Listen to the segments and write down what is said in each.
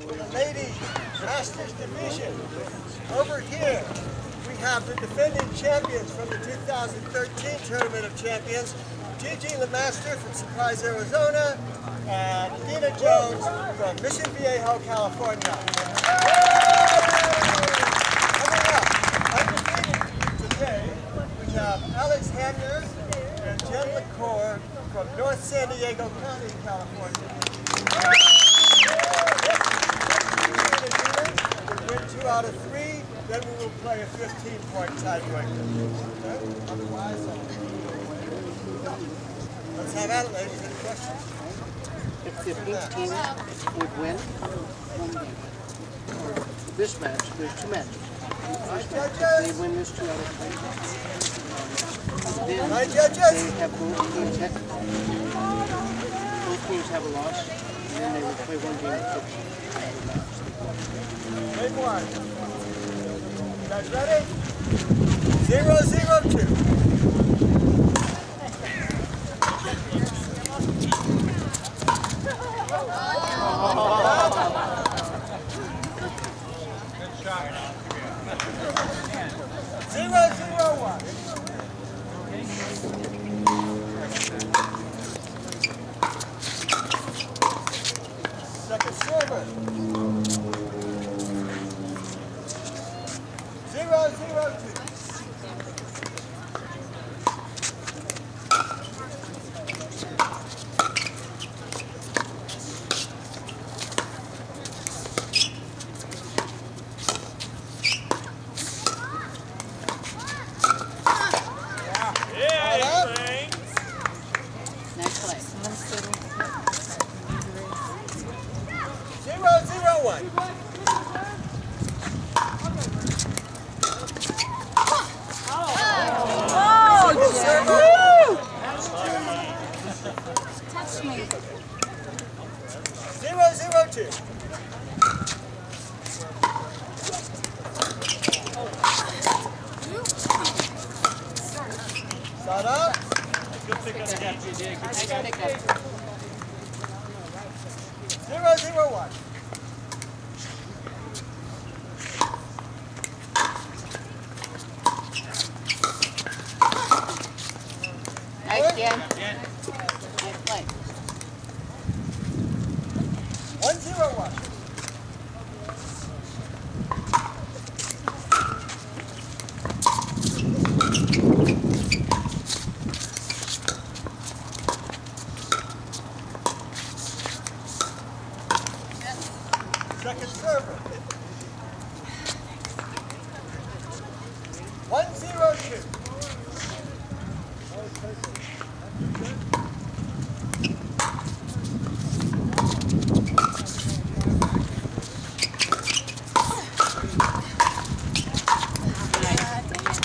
for the Ladies Masters Division. Over here, we have the defending champions from the 2013 Tournament of Champions, Gigi LeMaster from Surprise, Arizona, and Dina Jones from Mission Viejo, California. Coming up, undefeated today, we have Alex Hamner and Jen Lucore from North San Diego County, California. We win two out of three, then we will play a 15-point tiebreaker. Okay? Otherwise, uh, let's have at it, ladies. Any questions? If, if each team would win one game, this match, there's two matches. First match, they win this two out of three, then they have both teams have, both teams have a loss, and then they will play one game of Game one. You guys ready? Zero, zero, two. Play. Zero, zero, one. Touch me. Zero, zero, two. Start up. Zero, zero, one. Nice, Jen. Nice play. One, zero, one. Second server. One, zero, two.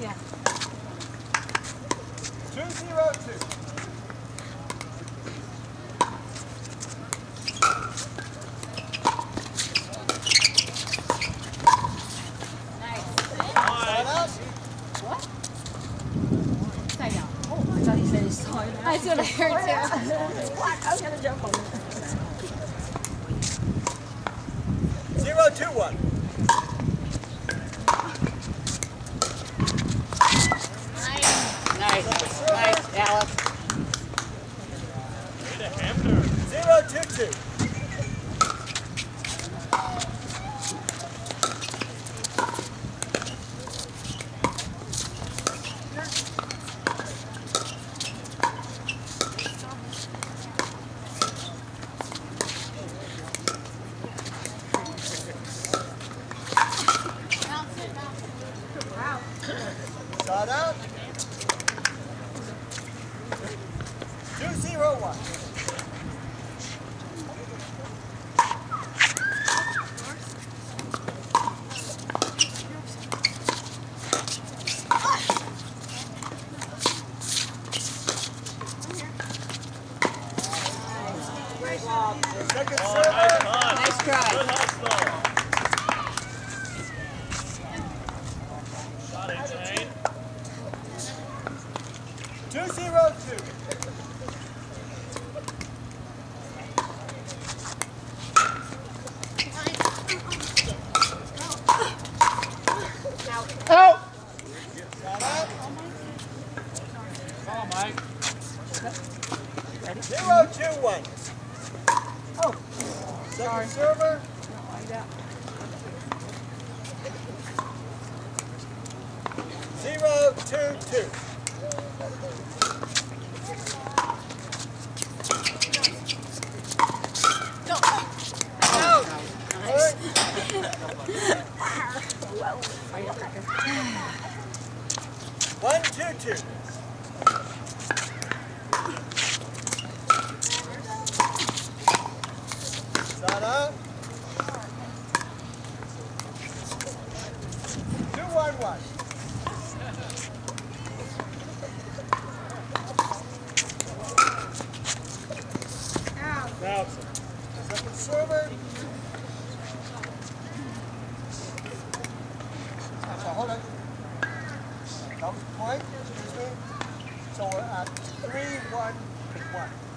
Yeah. Two, zero, two. Start up. Upside down. Oh, I thought he said he saw it. That's what I heard too. I was gonna jump on it. Zero, two, one. Nice, nice, Alice. Zero, two, two. Start out. Two, zero, one. Second server. Nice try. two. Point, excuse me. So we're at 3 1 1.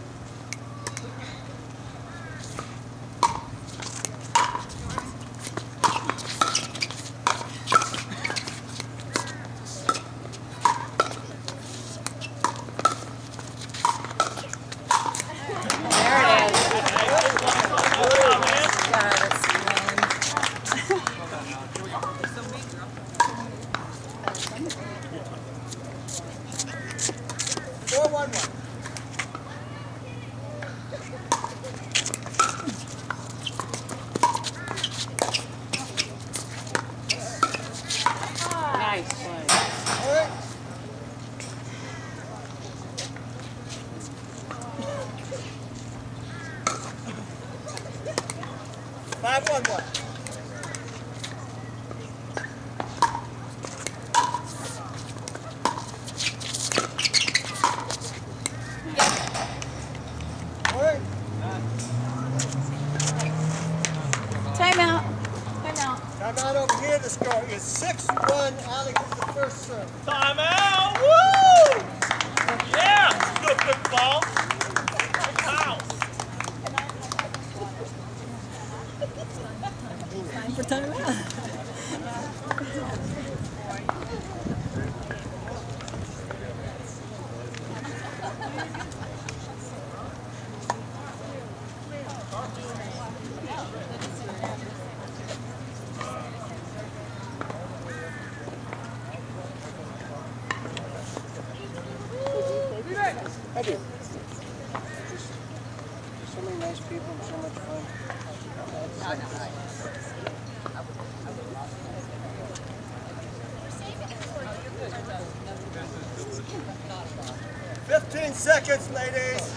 15 seconds, ladies.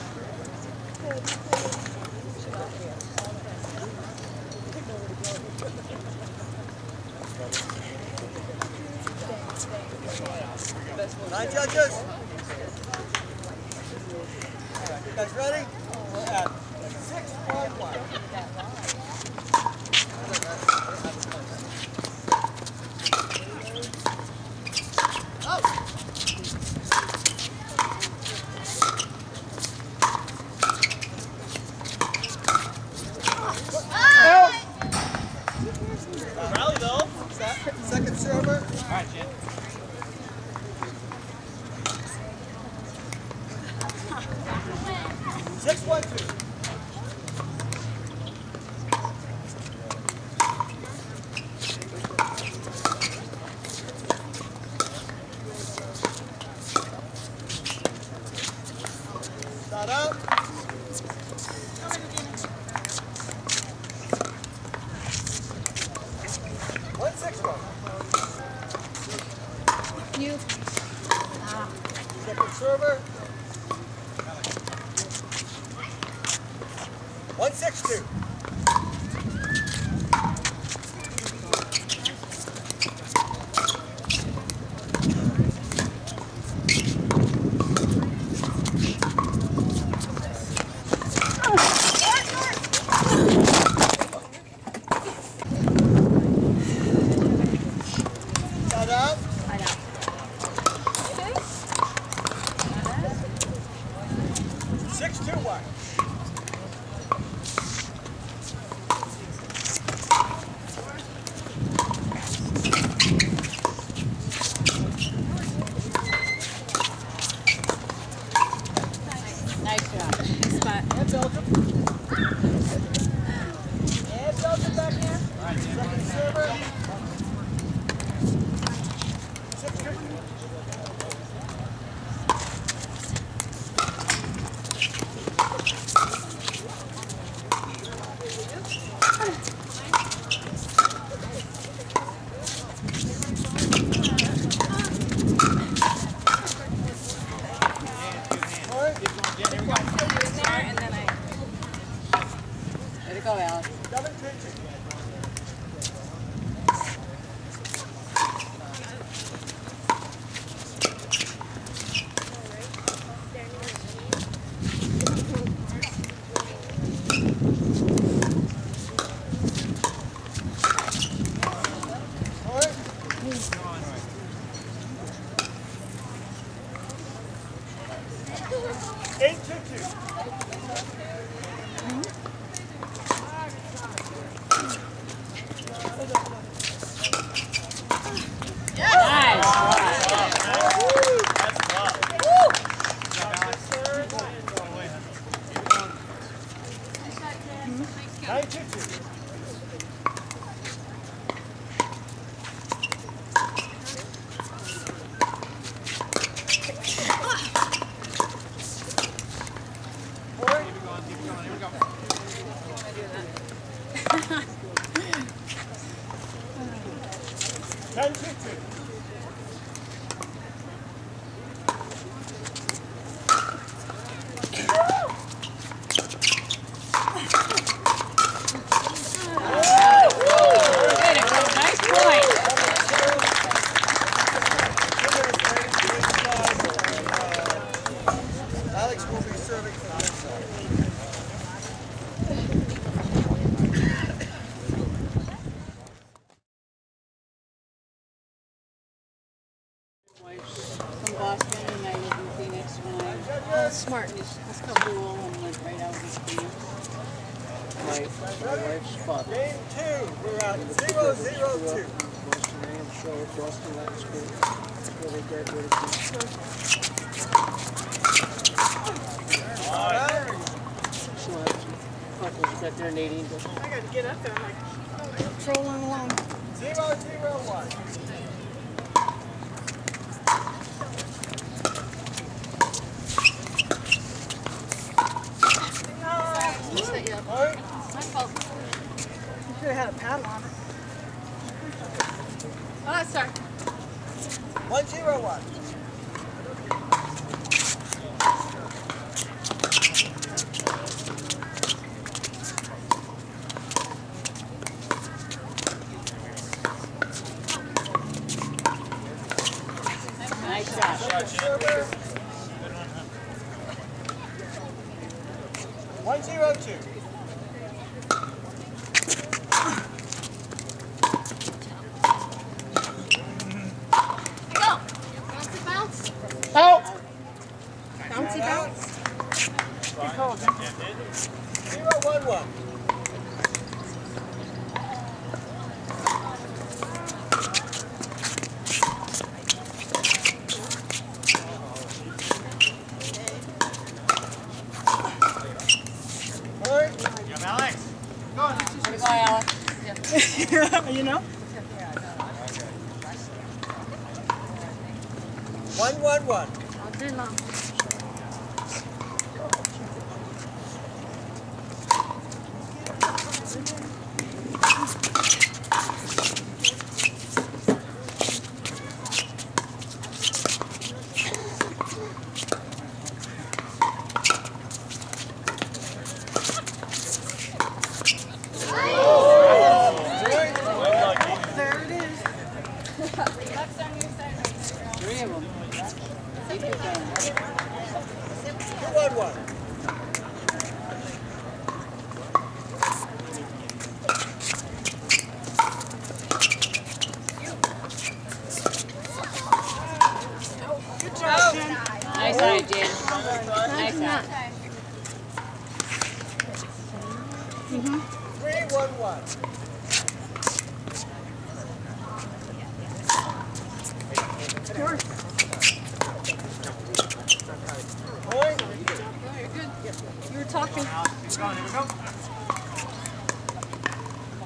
Nine judges. You guys ready? Six, one, two. Wife's from Boston and I live in Phoenix when I was smart. This this Kabul and went right out with Phoenix. My, my wife's father. Game two, we're at zero, zero, two. Boston AM show, Boston Latin School, where they graduated from. So I uncles back there in Nadine, but I got to get up there. I'm like trolling along. Zero, zero, one. Point. My fault. You should have had a paddle on it. Oh, sorry. One, zero, one. At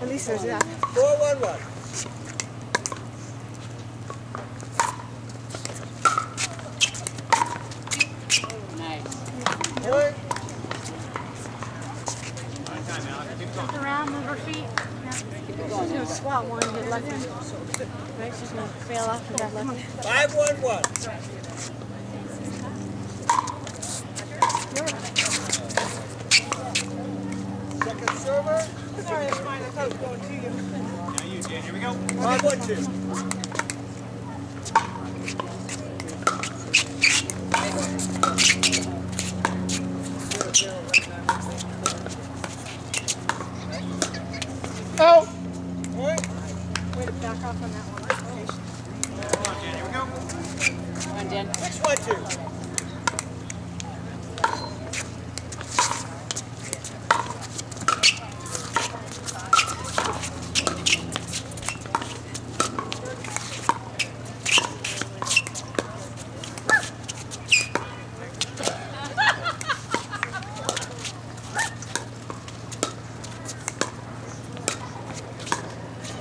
least there's that. Four, one, one.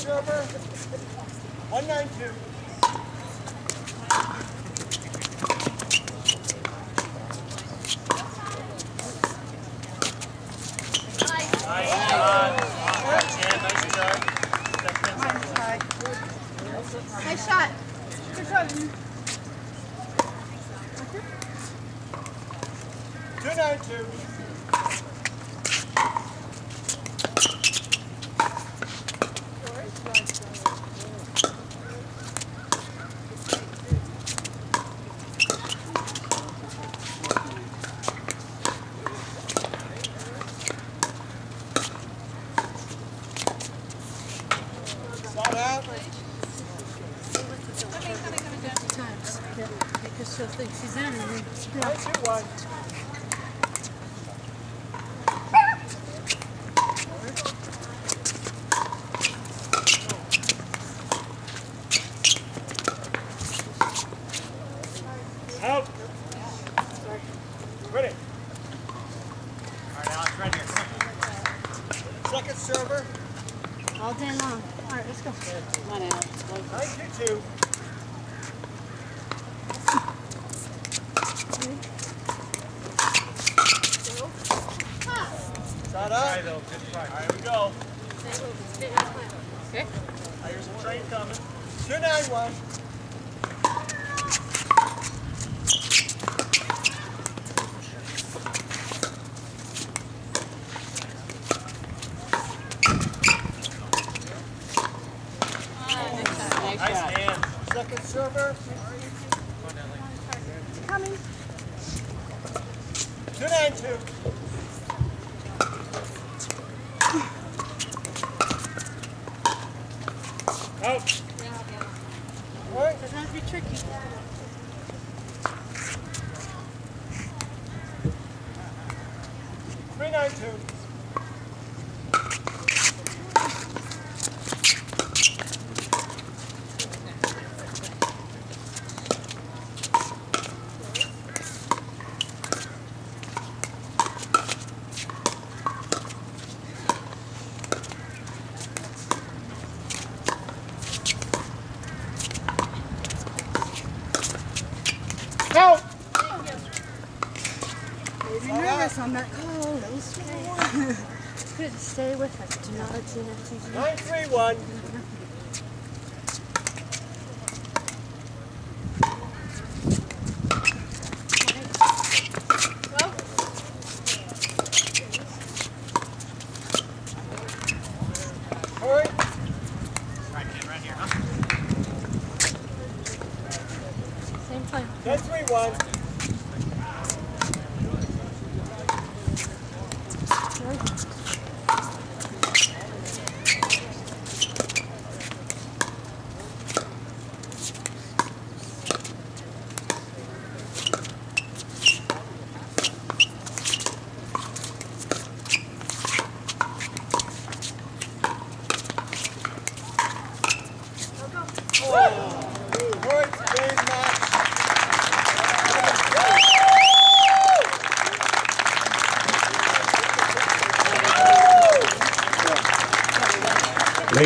server 192. one. Shut. Try, though. Good try. All right, we go. Okay. I hear some train coming. Good night, one. There's to be tricky. Three nine two. 931.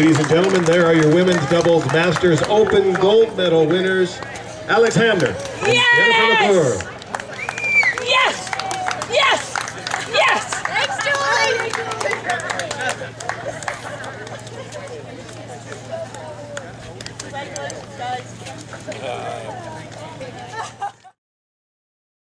Ladies and gentlemen, there are your women's doubles Masters Open gold medal winners. Alex Hamner. and Jennifer Yes! LaFleur.